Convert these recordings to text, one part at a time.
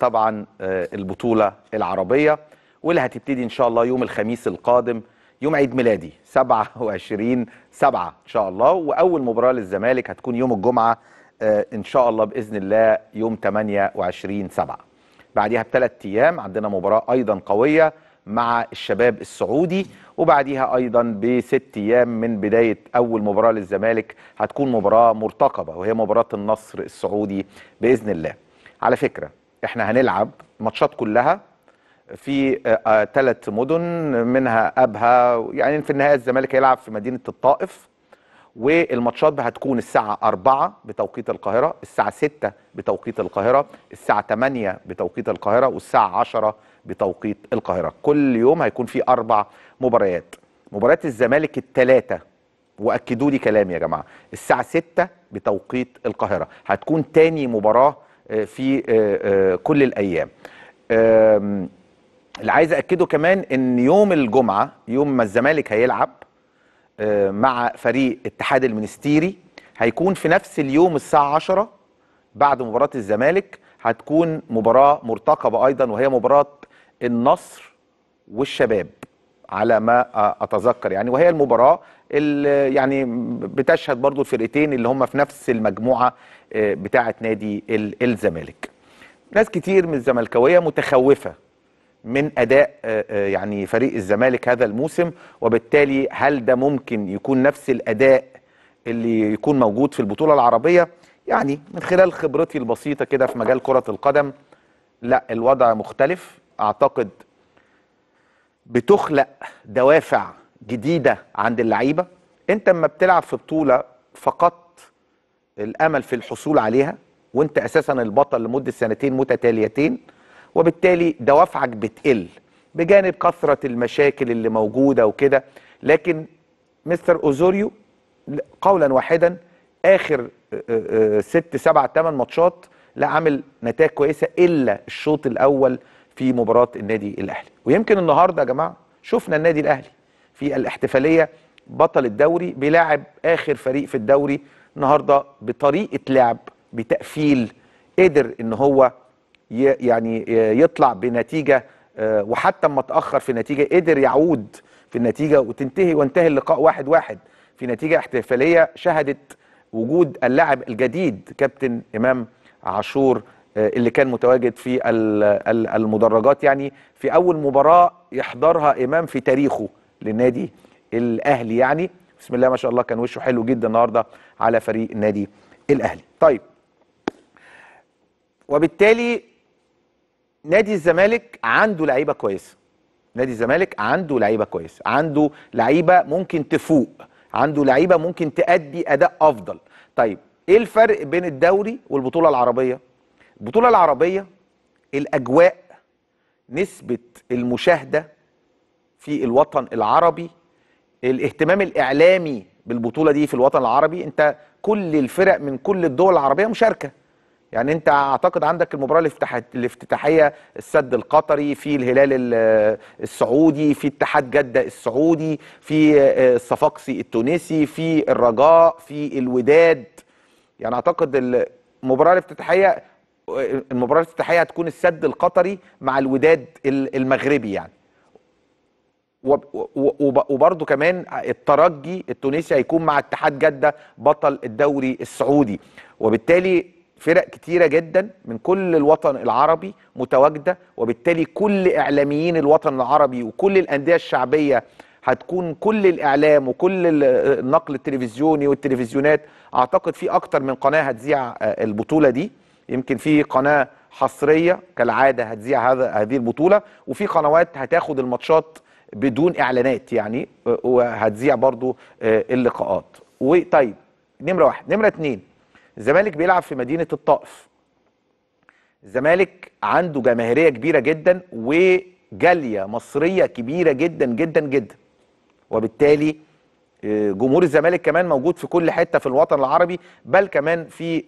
طبعا البطولة العربية واللي هتبتدي إن شاء الله يوم الخميس القادم يوم عيد ميلادي 27 7 إن شاء الله وأول مباراة للزمالك هتكون يوم الجمعة إن شاء الله بإذن الله يوم 28 7 بعديها بثلاث أيام عندنا مباراة أيضا قوية مع الشباب السعودي وبعديها أيضا بست أيام من بداية أول مباراة للزمالك هتكون مباراة مرتقبة وهي مباراة النصر السعودي بإذن الله. على فكرة إحنا هنلعب ماتشات كلها في ثلاث مدن منها أبها يعني في النهاية الزمالك هيلعب في مدينة الطائف والماتشات هتكون الساعة 4 بتوقيت القاهرة الساعة 6 بتوقيت القاهرة الساعة 8 بتوقيت القاهرة والساعة 10 بتوقيت القاهرة. كل يوم هيكون في أربع مباريات. مباريات الزمالك الثلاثة وأكدوا لي كلامي يا جماعة. الساعة 6 بتوقيت القاهرة. هتكون تاني مباراة في كل الأيام. اللي عايز أكده كمان إن يوم الجمعة يوم ما الزمالك هيلعب مع فريق اتحاد المنستيري هيكون في نفس اليوم الساعة 10 بعد مباراة الزمالك هتكون مباراة مرتقبة أيضا وهي مباراة النصر والشباب على ما أتذكر يعني. وهي المباراة اللي يعني بتشهد برضو الفرقتين اللي هم في نفس المجموعة بتاعة نادي الزمالك. ناس كتير من الزملكاوية متخوفة من أداء يعني فريق الزمالك هذا الموسم وبالتالي هل ده ممكن يكون نفس الأداء اللي يكون موجود في البطولة العربية؟ يعني من خلال خبرتي البسيطة كده في مجال كرة القدم لا الوضع مختلف. أعتقد بتخلق دوافع جديدة عند اللعيبة. انت اما بتلعب في بطولة فقدت الأمل في الحصول عليها وانت أساسا البطل لمدة سنتين متتاليتين وبالتالي دوافعك بتقل بجانب كثرة المشاكل اللي موجودة وكده. لكن مستر أوزوريو قولا واحدا آخر ست سبع ثمان ماتشات لا عامل نتائج كويسة إلا الشوط الأول في مباراة النادي الأهلي. ويمكن النهاردة يا جماعة شفنا النادي الأهلي في الاحتفالية بطل الدوري بيلاعب آخر فريق في الدوري النهاردة بطريقة لعب بتقفيل قدر إن هو يعني يطلع بنتيجة وحتى أما اتاخر في نتيجة قدر يعود في النتيجة وتنتهي وانتهي اللقاء واحد واحد. في نتيجة احتفالية شهدت وجود اللاعب الجديد كابتن إمام عاشور اللي كان متواجد في المدرجات. يعني في أول مباراة يحضرها إمام في تاريخه. للنادي الأهلي يعني. بسم الله ما شاء الله كان وشه حلو جدا النهارده على فريق النادي الأهلي. طيب وبالتالي نادي الزمالك عنده لعيبة كويسة. نادي الزمالك عنده لعيبة كويسة عنده لعيبة ممكن تفوق عنده لعيبة ممكن تأدي أداء أفضل. طيب إيه الفرق بين الدوري والبطولة العربية؟ البطولة العربية الأجواء نسبة المشاهدة في الوطن العربي الاهتمام الإعلامي بالبطولة دي في الوطن العربي انت كل الفرق من كل الدول العربية مشاركة. يعني انت اعتقد عندك المباراة الافتتاحية السد القطري في الهلال السعودي في اتحاد جدة السعودي في الصفاقسي التونسي في الرجاء في الوداد. يعني اعتقد المباراة الافتتاحية المباراة الافتتاحية هتكون السد القطري مع الوداد المغربي يعني. وبرده كمان الترجي التونسي هيكون مع اتحاد جدة بطل الدوري السعودي. وبالتالي فرق كتيرة جدا من كل الوطن العربي متواجدة وبالتالي كل إعلاميين الوطن العربي وكل الأندية الشعبية هتكون كل الإعلام وكل النقل التلفزيوني والتلفزيونات. أعتقد في أكتر من قناة هتذيع البطولة دي. يمكن في قناة حصرية كالعادة هتذيع هذا هذه البطولة. وفي قنوات هتاخد الماتشات بدون إعلانات يعني وهتذيع برضو اللقاءات. وطيب نمرة واحد. نمرة اتنين. الزمالك بيلعب في مدينة الطائف. الزمالك عنده جماهيرية كبيرة جدا وجالية مصرية كبيرة جدا جدا جدا. وبالتالي جمهور الزمالك كمان موجود في كل حتة في الوطن العربي بل كمان في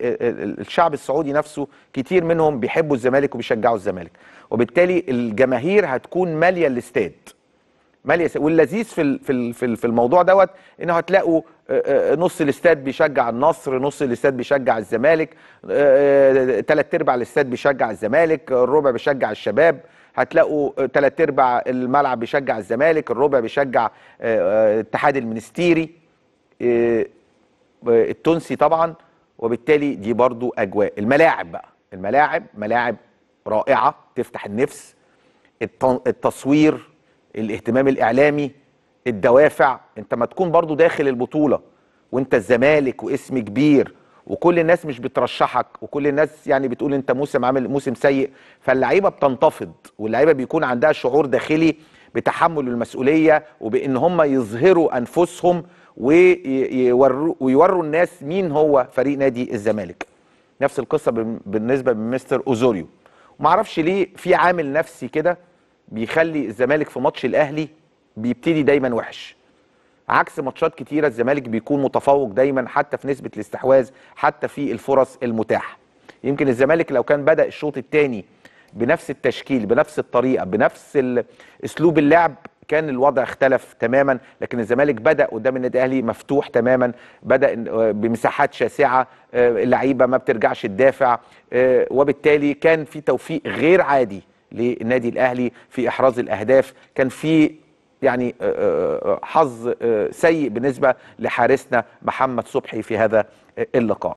الشعب السعودي نفسه. كتير منهم بيحبوا الزمالك وبيشجعوا الزمالك. وبالتالي الجماهير هتكون مالية الاستاد. ماليه واللذيذ في في في ال- في الموضوع دوت إنه هتلاقوا آه، آه، نص الاستاد بيشجع النصر نص الاستاد بيشجع الزمالك ثلاث أرباع الاستاد بيشجع الزمالك الربع بيشجع الشباب هتلاقوا ثلاث أرباع الملعب بيشجع الزمالك الربع بيشجع آه، آه، الاتحاد المنستيري آه، التونسي طبعا وبالتالي دي برضو أجواء. الملاعب بقى الملاعب ملاعب رائعة تفتح النفس الت- التصوير الاهتمام الإعلامي الدوافع. أنت ما تكون برضو داخل البطولة وأنت الزمالك واسم كبير وكل الناس مش بترشحك وكل الناس يعني بتقول أنت موسم عامل موسم سيء فاللعيبة بتنتفض واللعيبة بيكون عندها شعور داخلي بتحمل المسؤولية وبإن هم يظهروا أنفسهم ويوروا ويوروا الناس مين هو فريق نادي الزمالك. نفس القصة بال- بالنسبة لمستر أوزوريو. ما أعرفش ليه في عامل نفسي كده بيخلي الزمالك في ماتش الأهلي بيبتدي دايما وحش. عكس ماتشات كتيرة الزمالك بيكون متفوق دايما حتى في نسبة الاستحواذ حتى في الفرص المتاحة. يمكن الزمالك لو كان بدأ الشوط الثاني بنفس التشكيل بنفس الطريقة بنفس أسلوب اللعب كان الوضع اختلف تماما لكن الزمالك بدأ قدام النادي الأهلي مفتوح تماما بدأ بمساحات شاسعة آه، اللعيبة ما بترجعش تدافع آه، وبالتالي كان في توفيق غير عادي للنادي الأهلي في إحراز الأهداف. كان في يعني آه، آه، حظ آه، سيء بالنسبة لحارسنا محمد صبحي في هذا اللقاء.